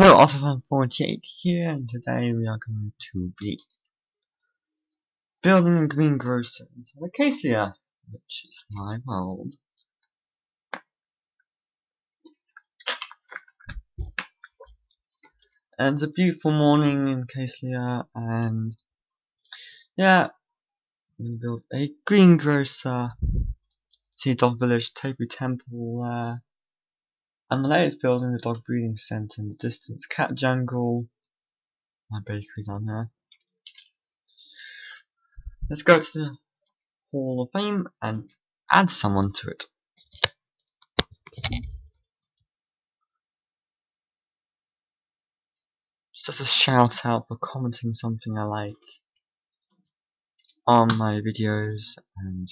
Hello, OtterFan48 here, and today we are going to be building a green greengrocer inside Acacia, which is my world. And it's a beautiful morning in Acacia, and yeah, going to build a greengrocer. See Dog Village, Tapu Temple there. And the latest building, the dog breeding centre in the distance, cat jungle, my bakery down there. Let's go to the Hall of Fame and add someone to it. Just a shout out for commenting something I like on my videos and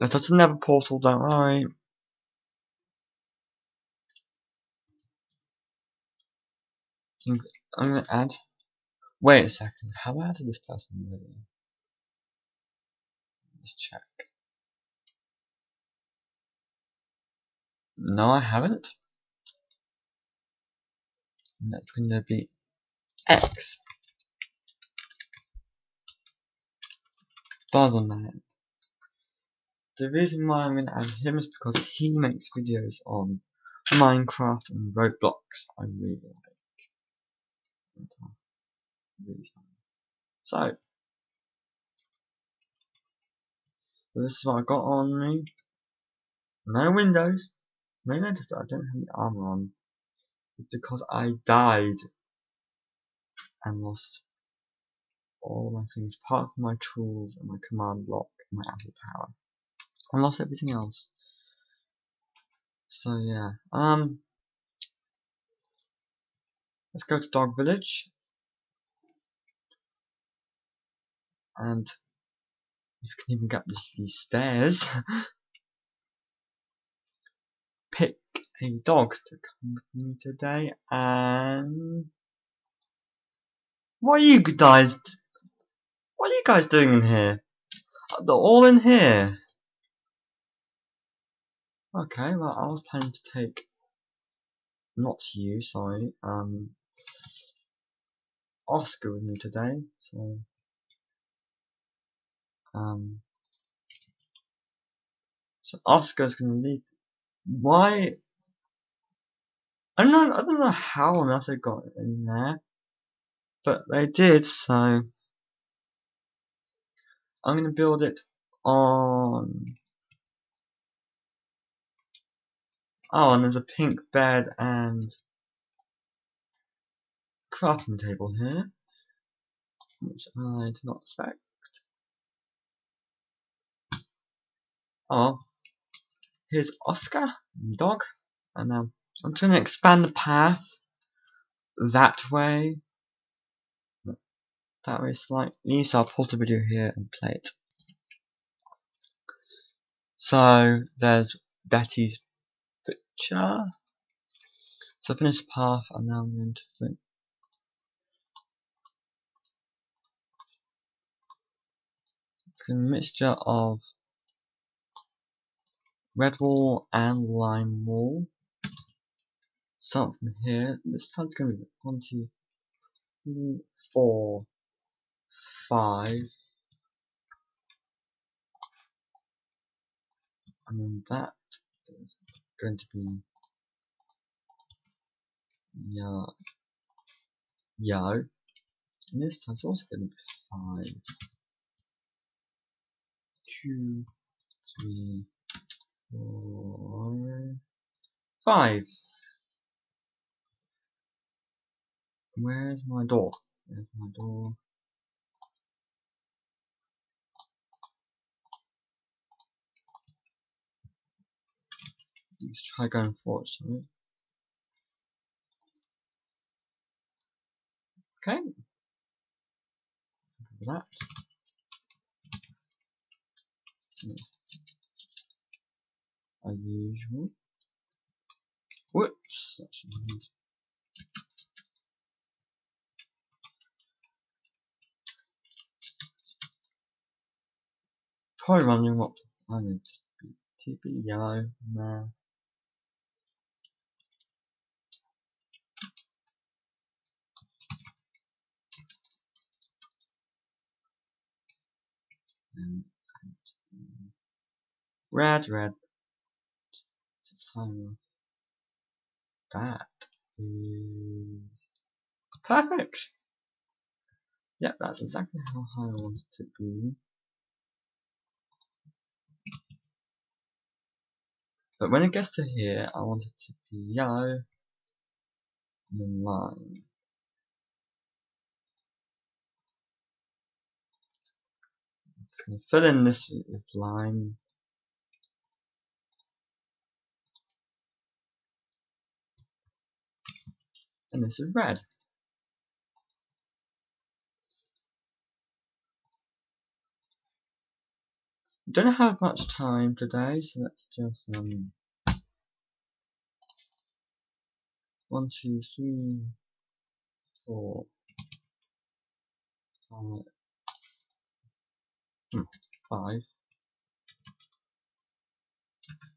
There's just another portal, don't worry. I'm gonna add. Wait a second. Have I added this person already? Let's check. No, I haven't. And that's gonna be X. Buzzerman. The reason why I'm going to add him is because he makes videos on Minecraft and Roblox I really like. So, this is what I got on me. No windows. No notice that I don't have any armor on. It's because I died and lost all my things, apart from my tools and my command block and my apple power. I lost everything else. So yeah, um, let's go to Dog Village, and you can even get these stairs. Pick a dog to come with me today, and what are you guys? What are you guys doing in here? They're all in here. Okay, well, I was planning to take, not you, sorry, um, Oscar with me today, so, um, so Oscar's gonna leave, why, I don't know, I don't know how on earth they got in there, but they did, so, I'm gonna build it on Oh, and there's a pink bed and crafting table here, which I did not expect. Oh, here's Oscar, dog, and um, I'm trying to expand the path that way, that way slightly, so I'll pause the video here and play it. So, there's Betty's picture. So the path and now I'm going to think. It's a mixture of red wall and lime wall. Start from here. This side's going to be one, two, three, four, five. And then that is going to be yeah. Yeah. And this time's also going to be five. Two three four five. Where's my door? There's my door Going forward, shall we? Okay. that. As usual. Whoops. Probably wondering what I need to be TP yellow. Nah. And be um, red, red. This is high enough. That is perfect. Yep, that's exactly how high I want it to be. But when it gets to here, I want it to be yellow and then lime. It's to fill in this lime. And this is red. don't have much time today, so let's just um one, two, three, four, five, hmm, five,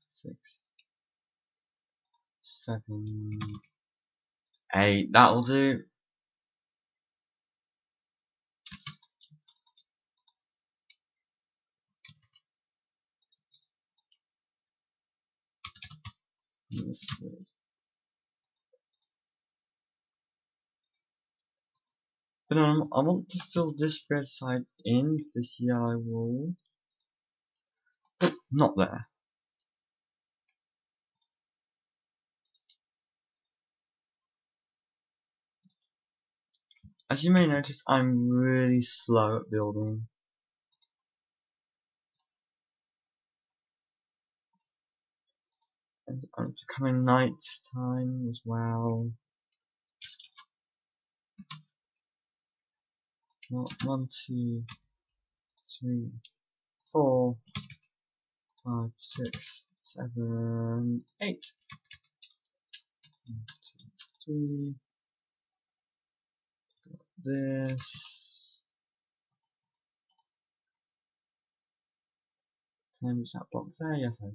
six, seven, eight. That'll do. But um, I want to fill this red side in this yellow wall. But not there. As you may notice, I'm really slow at building. And becoming night time as well. One, two, three, four, five, six, seven, eight. One, two, three. This. Can I use that block there? Yes, I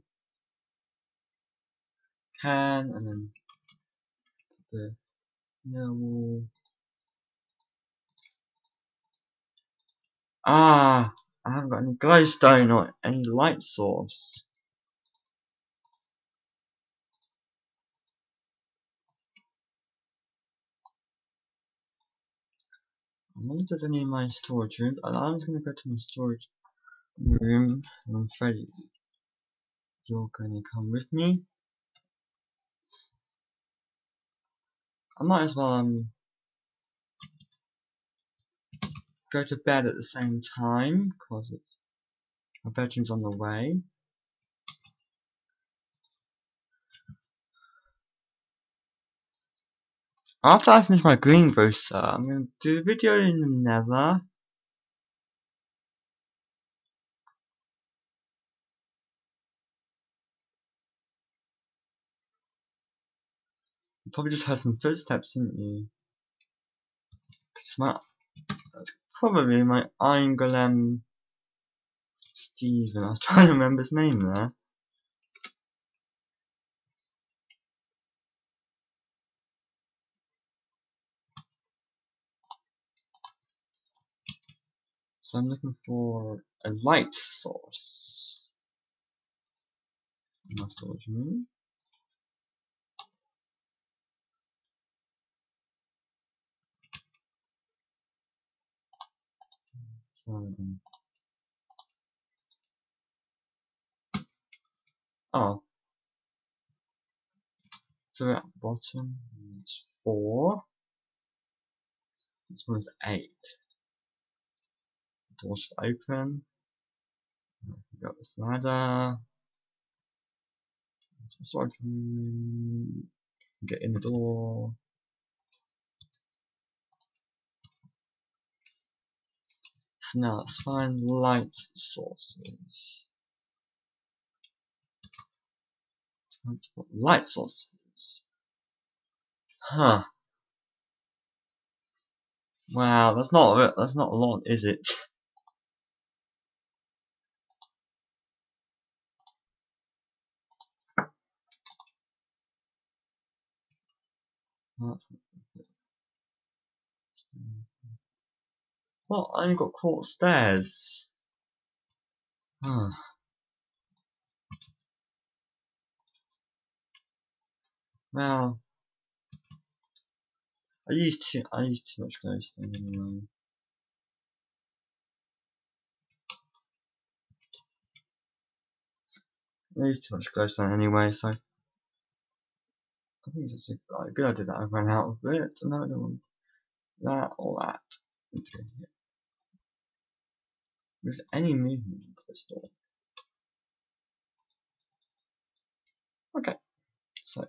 can, and then the yellow. Ah, I haven't got any glowstone or any light source. I wonder if there's any in my storage room. I'm just gonna go to my storage room, and I'm afraid you're gonna come with me. I might as well um go to bed at the same time because it's my bedroom's on the way. After I finish my greengrocer, I'm going to do a video in the nether. You probably just heard some footsteps, didn't you? That's probably my Iron Steven. I was trying to remember his name there. So I'm looking for a light source my storage room. So, oh, so at the bottom it's four. This one's eight doors should open. We've got this ladder. Storage room. Mm, get in the door. Now let's find light sources. Light sources. Huh. Wow, that's not that's not a lot, is it? Well, I got quartz stairs. Ah. Well, I used too I used too much glowstone anyway. I used too much glowstone anyway, so I think it's actually a good idea that I ran out of it, and I don't want that or that. With any movement of store. Okay, so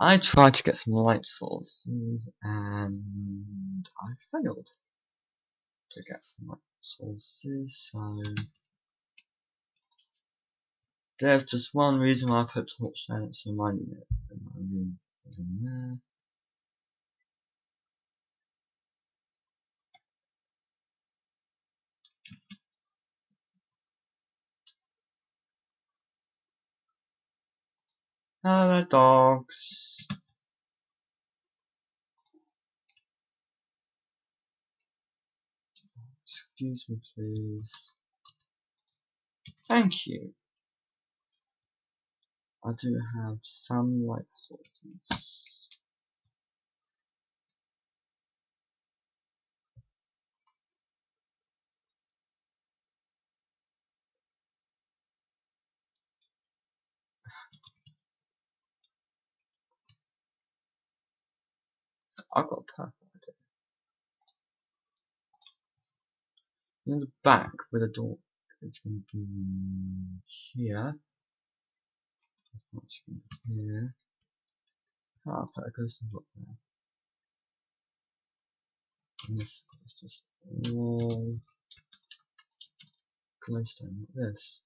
I tried to get some light sources and I failed to get some light sources, so there's just one reason why I put torch there, it's reminding me that my room is in there. Hello dogs. Excuse me please. Thank you. I do have some light sources. I've got a perfect idea. In the back with a door is going to be here. It's not here. Ah, I'll put a ghost block there. And this is just wall glowstone like this.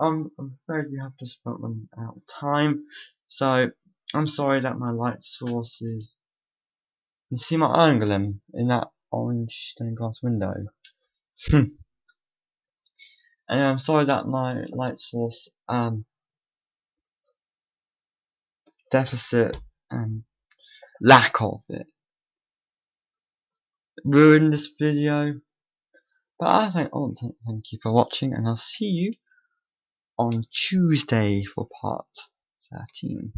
Um, I'm afraid we have to start running out of time, so I'm sorry that my light source is. You see my iron golem in that orange stained glass window. and I'm sorry that my light source um deficit and lack of it ruined this video. But I I want thank you for watching, and I'll see you on Tuesday for part 13.